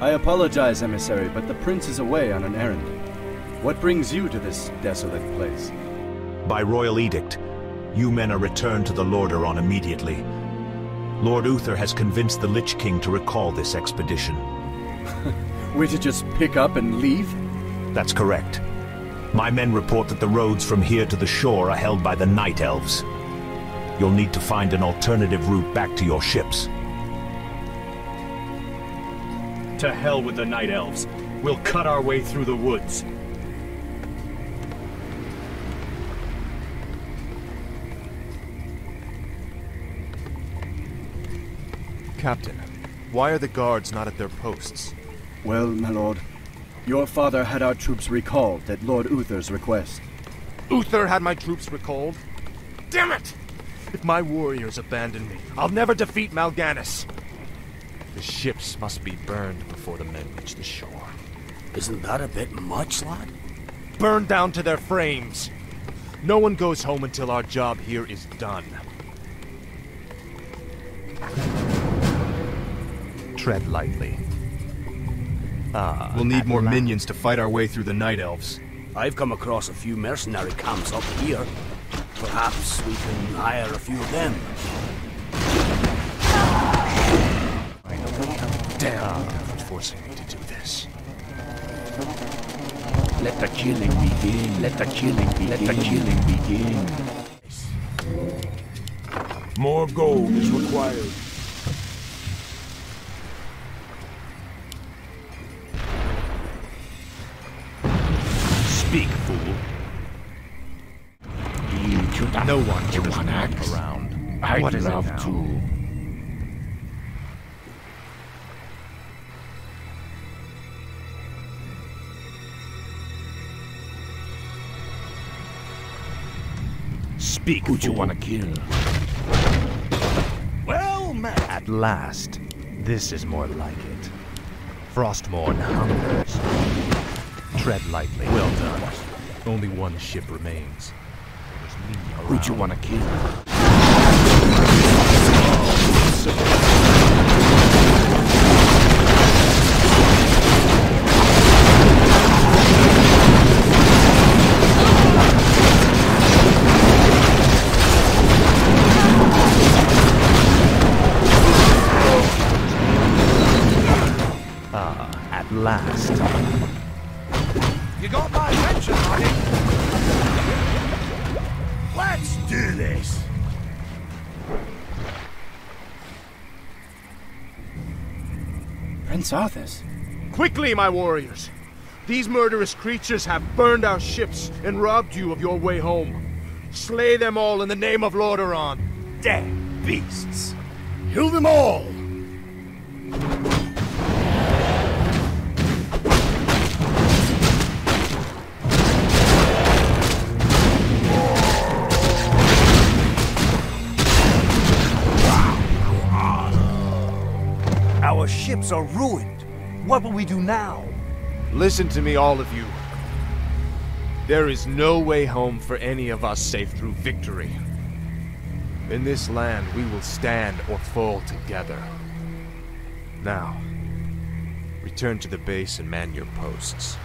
I apologize, emissary, but the prince is away on an errand. What brings you to this desolate place? By royal edict, you men are returned to the Lordaeron immediately. Lord Uther has convinced the Lich King to recall this expedition. we to just pick up and leave? That's correct. My men report that the roads from here to the shore are held by the Night Elves. You'll need to find an alternative route back to your ships. To hell with the Night Elves. We'll cut our way through the woods. Captain, why are the guards not at their posts? Well, my lord, your father had our troops recalled at Lord Uther's request. Uther had my troops recalled? Damn it! If my warriors abandon me, I'll never defeat Mal'Ganis. The ships must be burned before the men reach the shore. Isn't that a bit much, lad? Burned down to their frames. No one goes home until our job here is done. Tread lightly. Ah, we'll need more minions to fight our way through the Night Elves. I've come across a few mercenary camps up here. Perhaps we can hire a few of them. Damn, for forcing me to do this. Let the killing begin. Let the killing begin. Let the killing begin. More gold is required. Speak, fool. No one cares to walk around. I'd What is it love now? to. Speak, Who'd you want to kill? Well met. At last, this is more like it. Frostmourne hungers. Tread lightly. Well done. Only one ship remains. Who'd you want to kill? Ah, at last. You got my attention, honey. Let's do this. Prince Arthas? Quickly, my warriors! These murderous creatures have burned our ships and robbed you of your way home. Slay them all in the name of Lordaeron. Damn beasts. Kill them all. Ships are ruined. What will we do now? Listen to me, all of you. There is no way home for any of us save through victory. In this land, we will stand or fall together. Now, return to the base and man your posts.